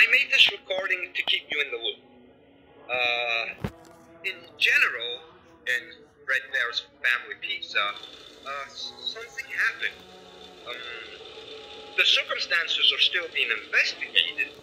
I made this recording to keep you in the loop. Uh, in general, in Red Bear's family pizza, uh, something happened. Um, the circumstances are still being investigated.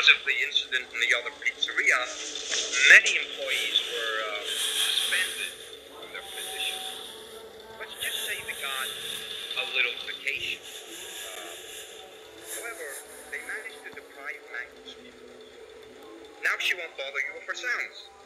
Because of the incident in the other pizzeria, many employees were uh, suspended from their positions. Let's just say they got a little vacation. Uh, however, they managed to deprive Magnus. Now she won't bother you with her sounds.